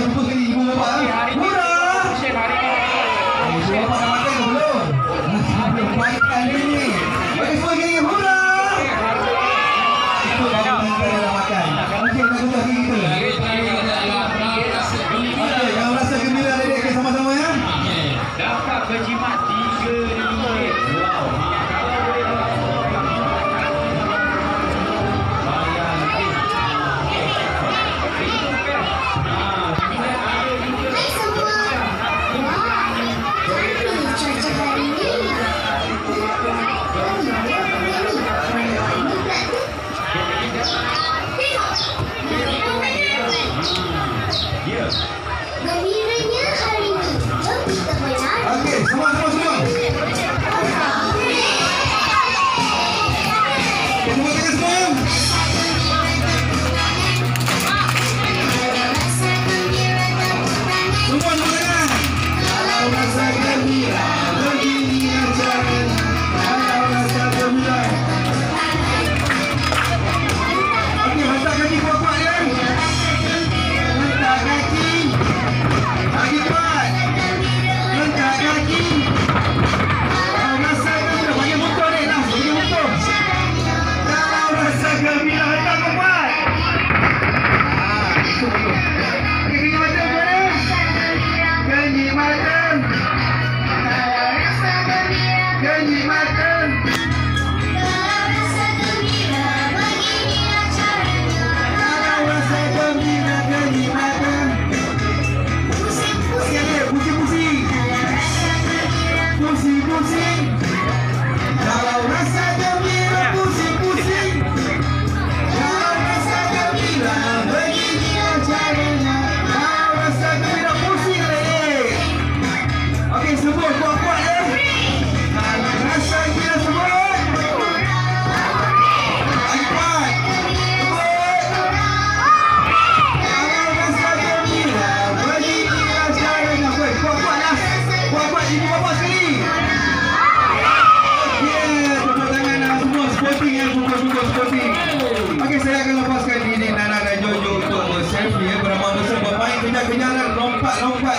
你不是你不是吗？Maria. teruskan ini Nana dan Jojo untuk selfie ya. Berapa besar bermain kenyal-kenyalan Lompat-lompat